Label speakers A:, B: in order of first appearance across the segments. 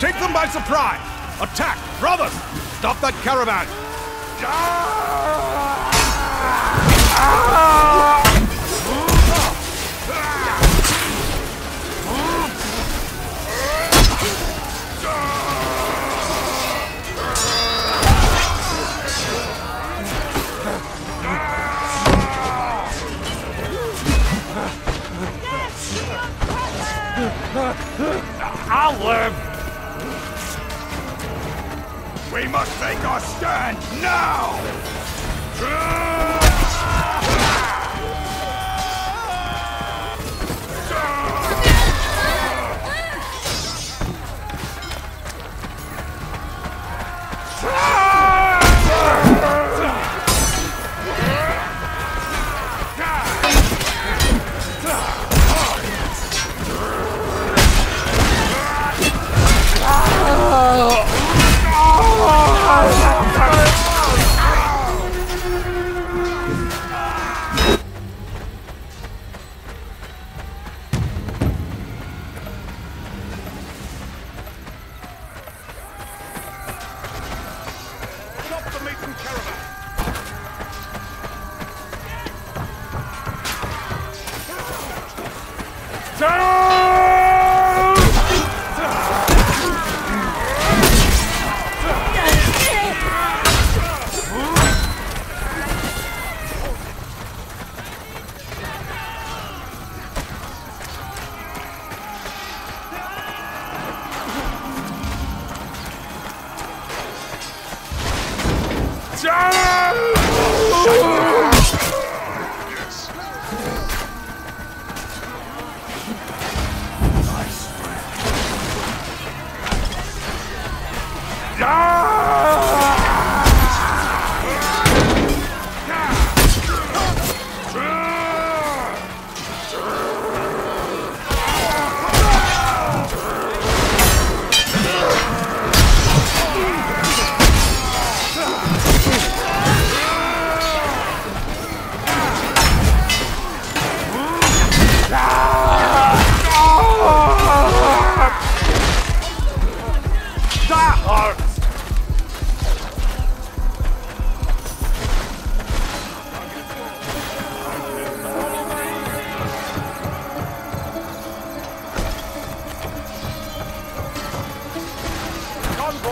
A: Take them by surprise! Attack! Brothers! Stop that caravan!
B: I'll live!
A: We must make our stand now!
B: That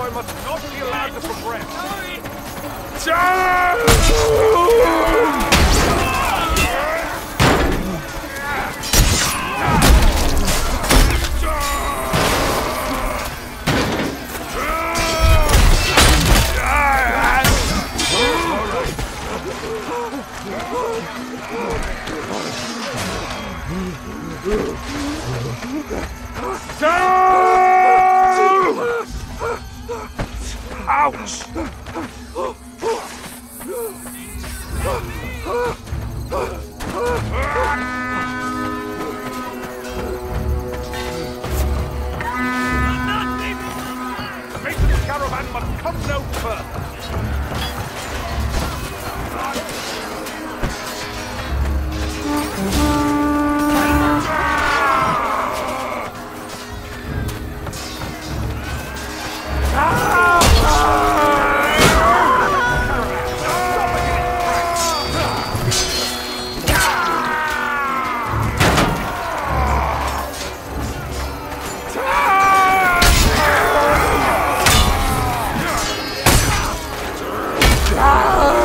A: Convoy must not be allowed to progress.
B: Ouch!
A: Come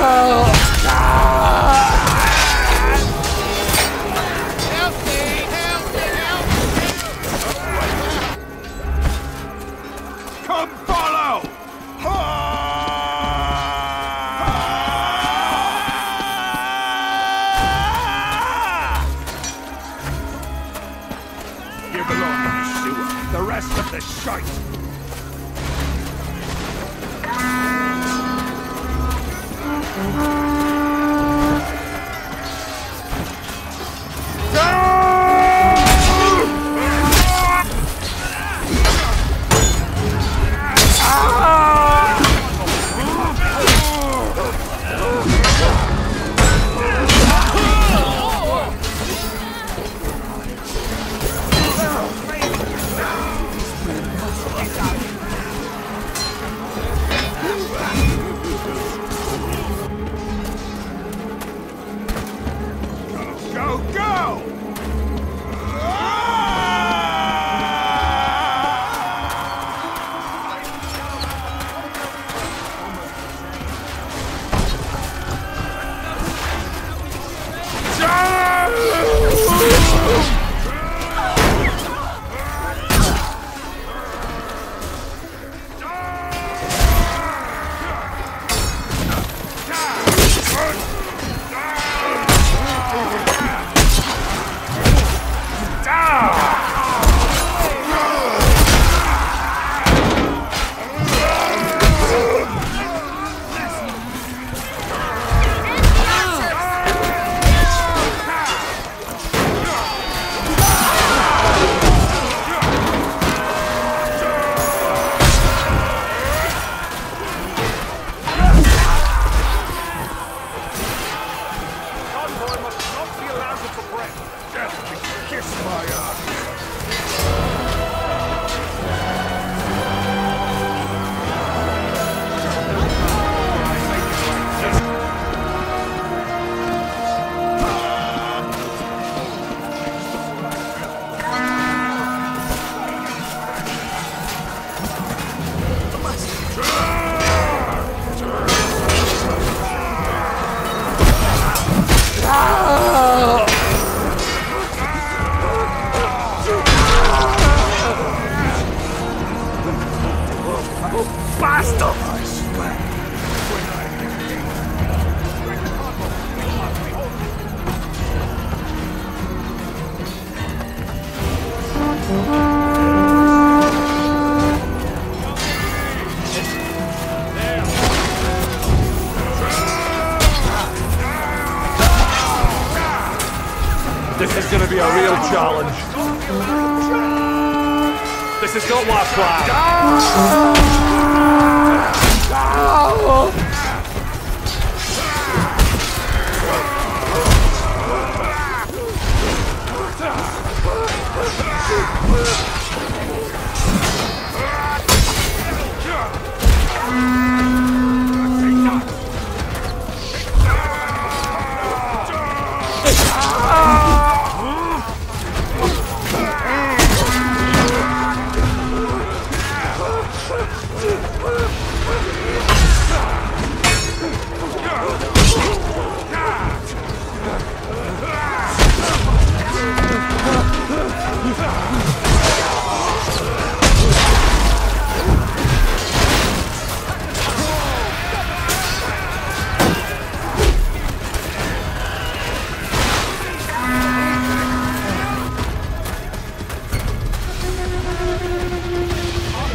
B: This is not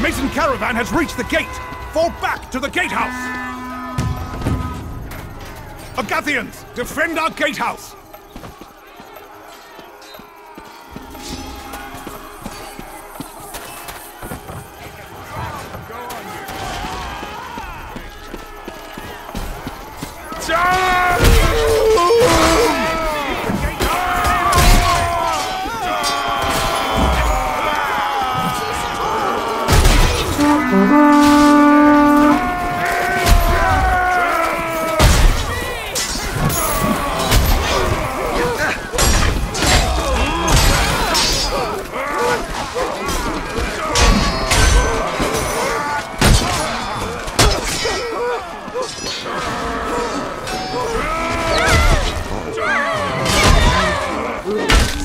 A: Mason caravan has reached the gate. Fall back to the gatehouse. Agathians, defend our gatehouse.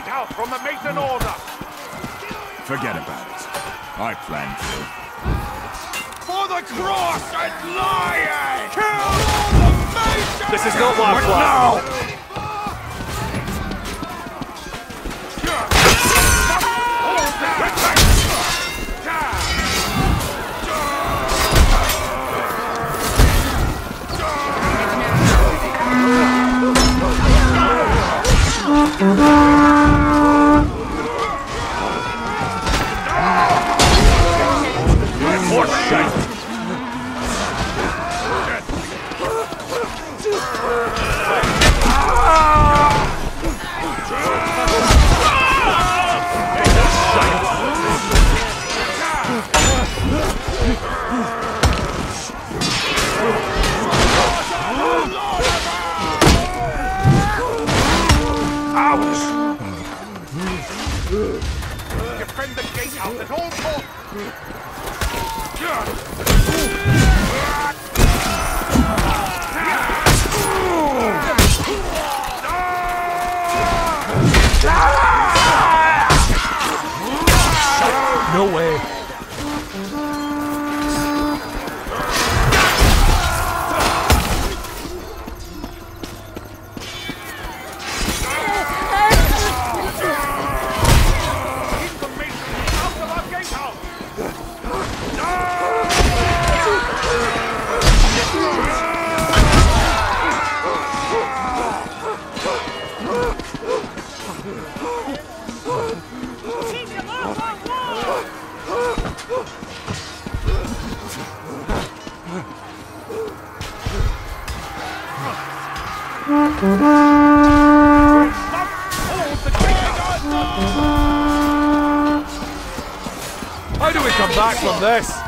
A: Defend the gatehouse from the Mason order.
C: Forget about it. I planned to.
A: For the cross and lion! Kill all the Masons!
B: This is not my plan. No way.
A: How do we come back from this?